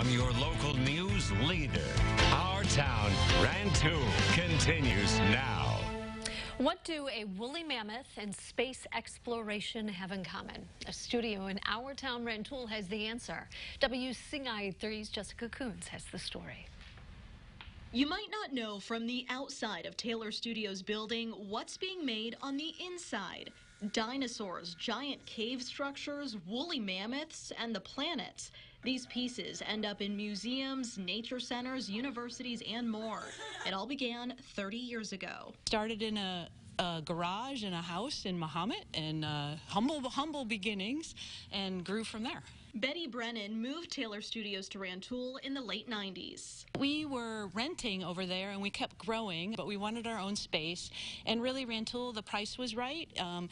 from your local news leader. Our town, Rantoul, continues now. What do a woolly mammoth and space exploration have in common? A studio in our town, Rantoul, has the answer. WCIA3's Jessica Coons has the story. You might not know from the outside of Taylor Studios building what's being made on the inside. Dinosaurs, giant cave structures, woolly mammoths, and the planets. These pieces end up in museums, nature centers, universities, and more. It all began 30 years ago. Started in a, a garage in a house in Mahomet and uh, humble, humble beginnings and grew from there. Betty Brennan moved Taylor Studios to Rantoul in the late 90s. We were renting over there and we kept growing, but we wanted our own space. And really, Rantoul, the price was right. Um,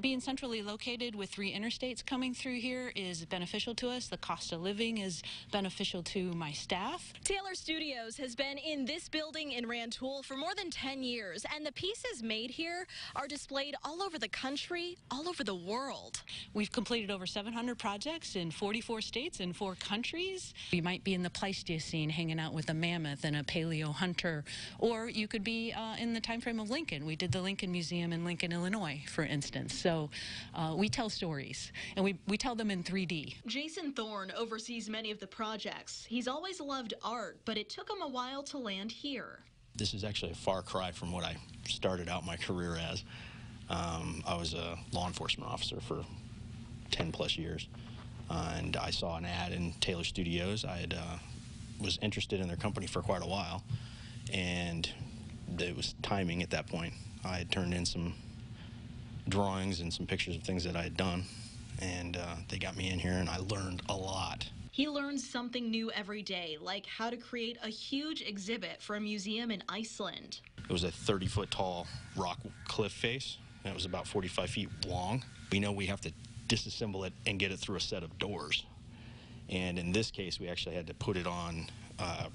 being centrally located with three interstates coming through here is beneficial to us. The cost of living is beneficial to my staff. Taylor Studios has been in this building in Rantoul for more than 10 years, and the pieces made here are displayed all over the country, all over the world. We've completed over 700 projects in 44 states and four countries. You might be in the Pleistocene hanging out with a mammoth and a paleo hunter, or you could be uh, in the time frame of Lincoln. We did the Lincoln Museum in Lincoln, Illinois, for instance. So uh, we tell stories, and we, we tell them in 3D. Jason Thorne oversees many of the projects. He's always loved art, but it took him a while to land here. This is actually a far cry from what I started out my career as. Um, I was a law enforcement officer for 10 plus years. And I saw an ad in Taylor Studios. I had, uh, was interested in their company for quite a while, and it was timing at that point. I had turned in some drawings and some pictures of things that I had done, and uh, they got me in here, and I learned a lot. He learns something new every day, like how to create a huge exhibit for a museum in Iceland. It was a 30 foot tall rock cliff face, that was about 45 feet long. We know we have to disassemble it and get it through a set of doors. And in this case, we actually had to put it on uh,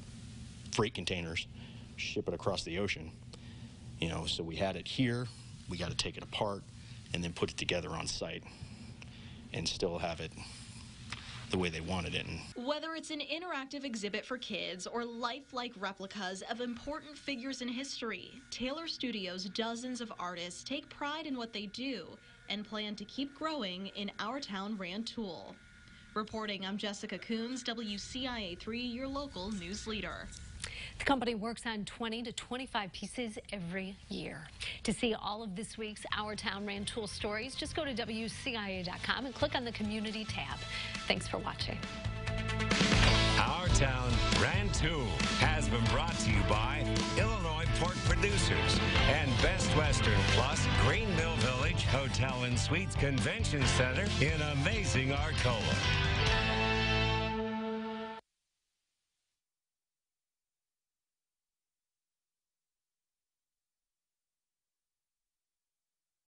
freight containers, ship it across the ocean. You know, so we had it here, we got to take it apart, and then put it together on site, and still have it the way they wanted it. Whether it's an interactive exhibit for kids or lifelike replicas of important figures in history, Taylor Studios' dozens of artists take pride in what they do and plan to keep growing in our town, Rantoul. Reporting, I'm Jessica Coons, WCIA3, your local news leader. The company works on 20 to 25 pieces every year. To see all of this week's Our Town Rantoul stories, just go to WCIA.com and click on the Community tab. Thanks for watching. Our Town Rantoul has been brought to you by Illinois Pork Producers and Best Western Plus Green Mill Village Hotel and Suites Convention Center in amazing Arcola.